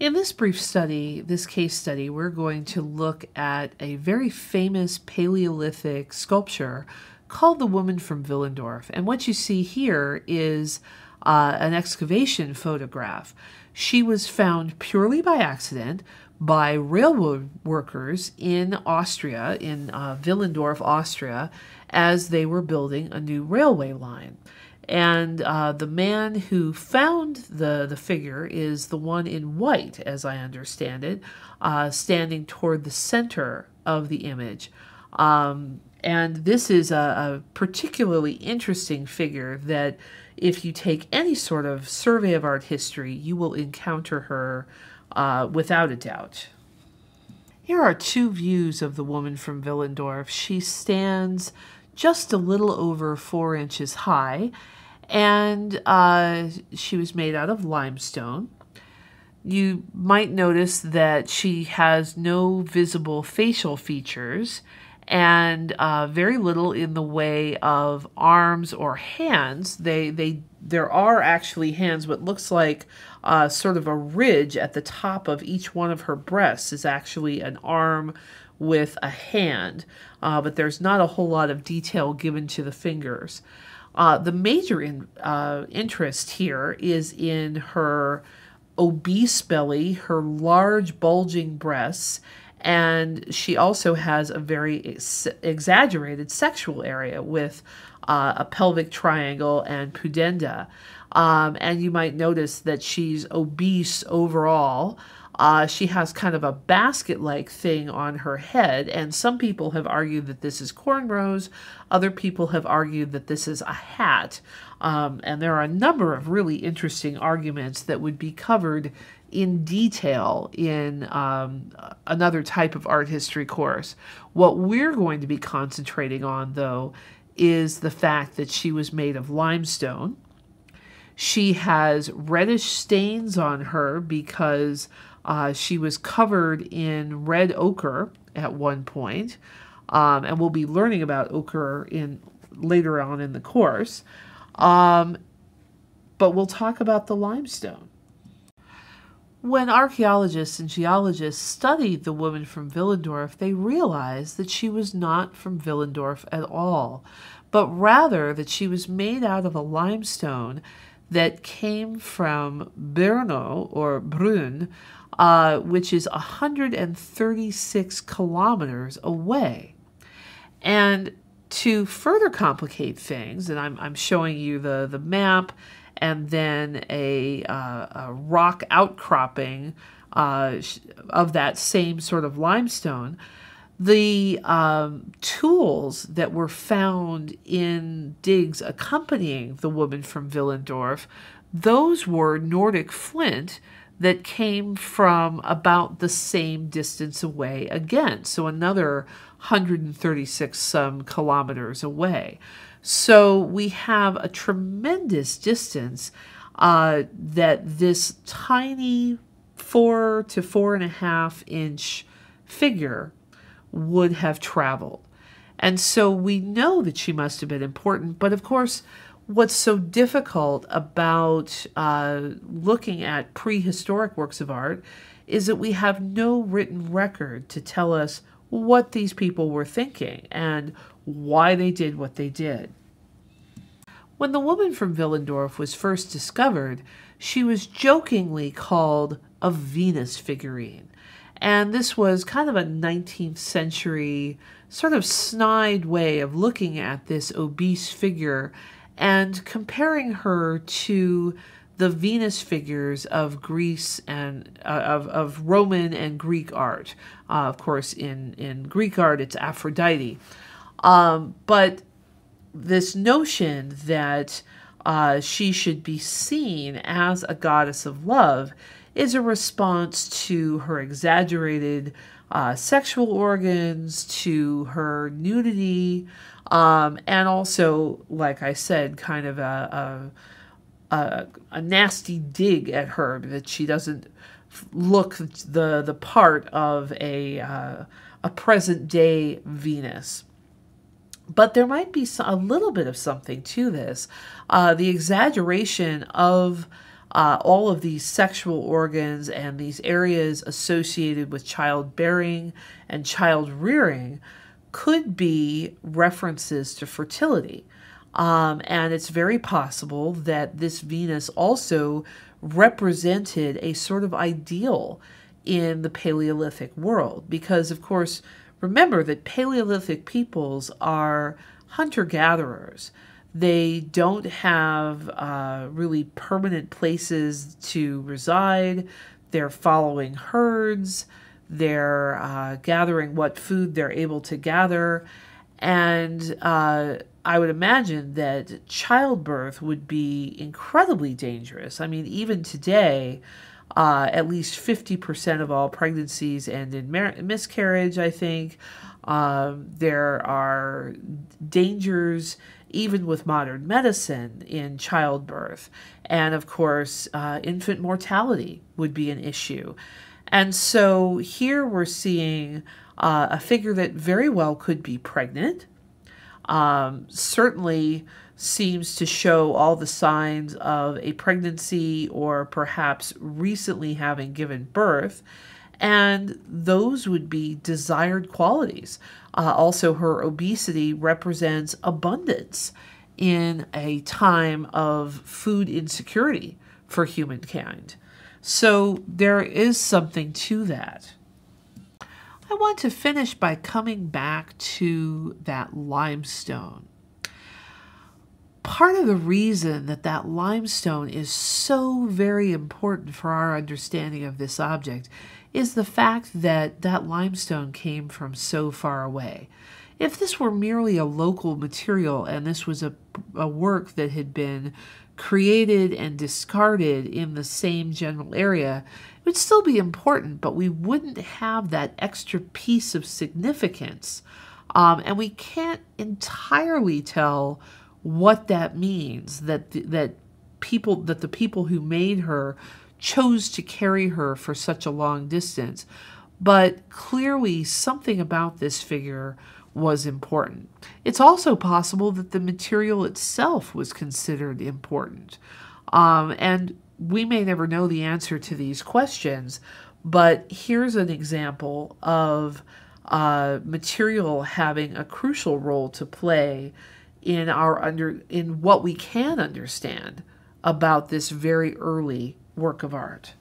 In this brief study, this case study, we're going to look at a very famous Paleolithic sculpture called The Woman from Willendorf. And what you see here is uh, an excavation photograph. She was found purely by accident by railroad workers in Austria, in uh, Willendorf, Austria, as they were building a new railway line. And uh, the man who found the, the figure is the one in white, as I understand it, uh, standing toward the center of the image. Um, and this is a, a, particularly interesting figure that, if you take any sort of survey of art history, you will encounter her uh, without a doubt. Here are two views of the woman from Willendorf. She stands just a little over four inches high and uh, she was made out of limestone. You might notice that she has no visible facial features and uh, very little in the way of arms or hands. They they there are actually hands. What looks like uh, sort of a ridge at the top of each one of her breasts is actually an arm with a hand, uh, but there's not a whole lot of detail given to the fingers. Uh, the major in, uh, interest here is in her obese belly, her large bulging breasts, and she also has a very ex- exaggerated sexual area with uh, a pelvic triangle and pudenda. Um, and you might notice that she's obese overall. Uh, she has kind of a basket like thing on her head, and some people have argued that this is cornrows. Other people have argued that this is a hat. Um, and there are a number of really interesting arguments that would be covered in detail in um, another type of art history course. What we're going to be concentrating on, though, is the fact that she was made of limestone. She has reddish stains on her because uh, she was covered in red ochre at one point, um, and we'll be learning about ochre in later on in the course. Um, but we'll talk about the limestone. When archaeologists and geologists studied the woman from Willendorf, they realized that she was not from Willendorf at all, but rather that she was made out of a limestone that came from Brno or Brunn, uh, which is 136 kilometers away. And to further complicate things, and I'm, I'm showing you the, the map and then a, uh, a rock outcropping uh, of that same sort of limestone, the um, tools that were found in digs accompanying the woman from Willendorf, those were Nordic flint that came from about the same distance away again. So another 136 some kilometers away. So we have a tremendous distance uh, that this tiny four to four and a half inch figure would have traveled. And so we know that she must have been important, but of course, what's so difficult about uh, looking at prehistoric works of art is that we have no written record to tell us what these people were thinking and why they did what they did. When the woman from Willendorf was first discovered, she was jokingly called a Venus figurine. And this was kind of a 19th century sort of snide way of looking at this obese figure and comparing her to the Venus figures of Greece and uh, of, of Roman and Greek art. Uh, of course, in, in Greek art, it's Aphrodite. Um, but this notion that uh, she should be seen as a goddess of love is a response to her exaggerated uh, sexual organs, to her nudity, um, and also, like I said, kind of a, a, a, a nasty dig at her that she doesn't look the the part of a uh, a present day Venus. But there might be a little bit of something to this. Uh, the exaggeration of uh, all of these sexual organs and these areas associated with childbearing and child rearing could be references to fertility. Um, and it's very possible that this Venus also represented a sort of ideal in the Paleolithic world. Because, of course, remember that Paleolithic peoples are hunter gatherers. They don't have uh, really permanent places to reside. They're following herds. They're uh, gathering what food they're able to gather. And uh, I would imagine that childbirth would be incredibly dangerous. I mean, even today, uh, at least 50% of all pregnancies end in miscarriage, I think. Um, there are dangers even with modern medicine in childbirth. And of course, uh, infant mortality would be an issue. And so here we're seeing uh, a figure that very well could be pregnant. Um, certainly seems to show all the signs of a pregnancy or perhaps recently having given birth. And those would be desired qualities. Uh, also, her obesity represents abundance in a time of food insecurity for humankind. So there is something to that. I want to finish by coming back to that limestone. Part of the reason that that limestone is so very important for our understanding of this object is the fact that that limestone came from so far away. If this were merely a local material and this was a, a work that had been created and discarded in the same general area, it would still be important, but we wouldn't have that extra piece of significance. Um, and we can't entirely tell what that means that that people that the people who made her chose to carry her for such a long distance. But clearly, something about this figure was important. It's also possible that the material itself was considered important. Um, and we may never know the answer to these questions, but here's an example of uh, material having a crucial role to play in our under in what we can understand about this very early work of art.